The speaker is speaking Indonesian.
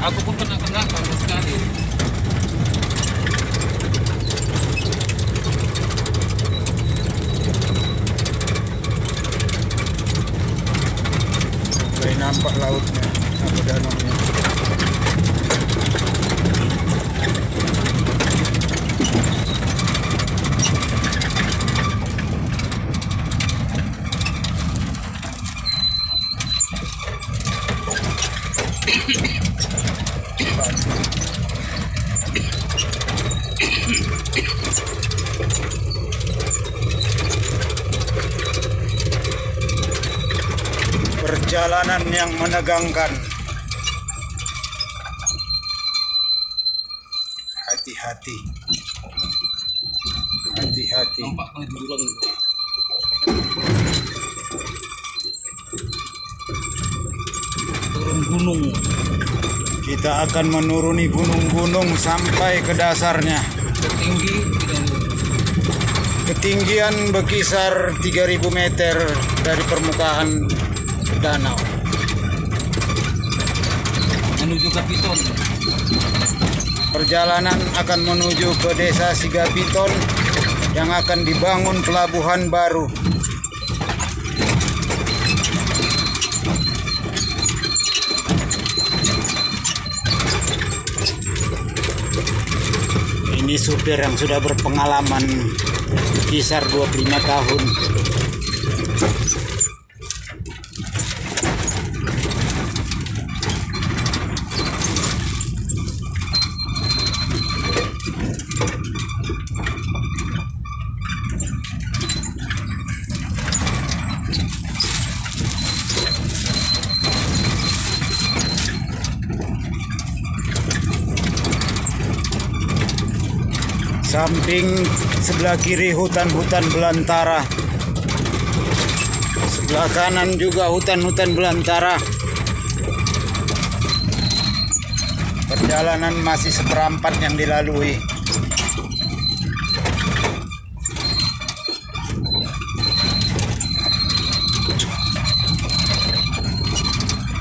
aku pun pernah kena bagus sekali. Nampak lautnya. Apa danaunya perjalanan yang menegangkan. Hati-hati. Hati-hati. Turun gunung. Kita akan menuruni gunung-gunung sampai ke dasarnya. Tertinggi ketinggian berkisar 3000 meter dari permukaan danau menuju ke Piton. Perjalanan akan menuju ke desa Sigapiton yang akan dibangun pelabuhan baru. Ini supir yang sudah berpengalaman kisar 25 tahun samping sebelah kiri hutan-hutan belantara. Sebelah kanan juga hutan-hutan belantara. Perjalanan masih seperempat yang dilalui